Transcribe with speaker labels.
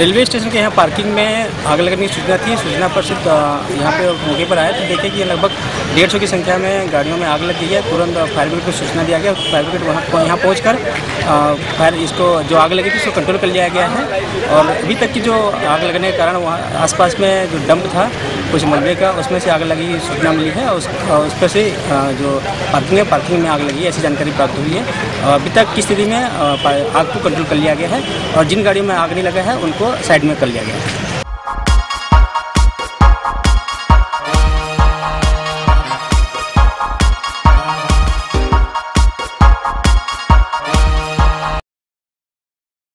Speaker 1: Railway station के यहाँ parking में आग लगने की सूचना थी। सूचना पर सिर्फ़ यहाँ पे मौके पर आए। तो देखे कि लगभग डेढ़ सौ की संख्या में गाड़ियों में आग लग गई है। तुरंत फायर ब्रिगेड को सूचना दिया गया। फायर ब्रिगेड वहाँ यहाँ पहुँच कर फायर इसको जो आग लगी थी उसको कंट्रोल कर लिया गया है। और अभी तक की जो आग लगने के कारण वहाँ आसपास में जो डंप था, कुछ मलबे का, उसमें से आग लगी सूचना मिली है। उस उस पर से जो पार्किंग है पार्किंग में आग लगी है, ऐसी जानकारी प्राप्त हुई है। अभी तक की स्थिति में आग को कंट्रोल कर लिया गया है। और जिन गाड़ियों में आग नहीं लगा है, उनको साइड में कर लिया गया।